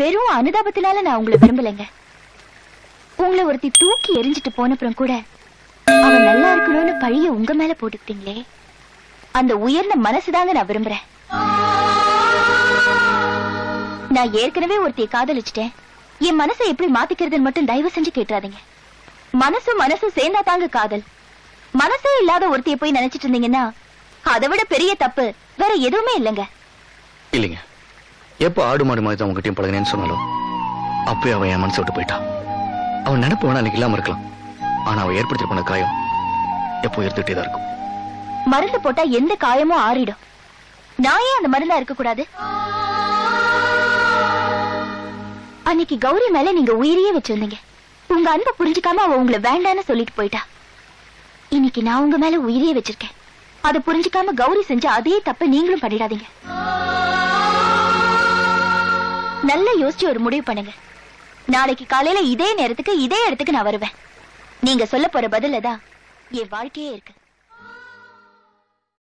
வெறும் அனுதாபத்தினால நான் உங்களை விரும்பலைங்க. உங்களை ஒருத்தி தூக்கி எரிஞ்சிட்டு போனப்புறம் கூட அவன் நல்லா இருக்கணும்னு பழிய உங்க மேல போட்டுக்கிட்டீங்களே. அந்த உயர்ந்த மனசுதாங்க நான் விரும்புறேன். நான் ஏற்கனவே ஒருத்தியை காதலிச்சிட்டேன். என் மனசை எப்படி மாத்திக்கிறதுன்னு மட்டும் தயவு செஞ்சு கேட்டுறாதீங்க. மனசும் மனசும் சேர்ந்தா தாங்க காதல். மனசே இல்லாத ஒருத்திய போய் நினைச்சிட்டு இருந்தீங்கன்னா அதை விட பெரிய தப்பு வேற எதுவுமே இல்லைங்க. இல்லைங்க. எப்போ ஆடு மாடு மாதிரி தான் உங்ககிட்டயும் பழகினேன்னு சொன்னாலும் அப்பயே அவன் என் மனசை விட்டு போயிட்டான். அவன் நினப்பு வேணா அன்னைக்கு இல்லாம இருக்கலாம். ஆனா அவன் ஏற்படுத்தி பண்ண காயம் எப்போ இருந்துட்டே தான் இருக்கும். மருந்து போட்டா எந்த காயமும் ஆறிடும். நான் ஏன் அந்த மருந்தா இருக்க கூடாது? அன்னைக்கு கௌரி மேல நீங்க உயிரியே வச்சிருந்தீங்க. உங்க அன்பை புரிஞ்சுக்காம அவ உங்களை வேண்டான்னு சொல்லிட்டு போயிட்டா. இன்னைக்கு நான் உங்க மேல உயிரியே வச்சிருக்கேன். அதை புரிஞ்சுக்காம கௌரி செஞ்ச அதே தப்ப நீங்களும் பண்ணிடாதீங்க. நல்லா யோசிச்சு ஒரு முடிவு பண்ணுங்க. நாளைக்கு காலையில இதே நேரத்துக்கு இதே இடத்துக்கு நான் வருவேன். நீங்க சொல்ல போற பதில தான் என் வாழ்க்கையே இருக்கு.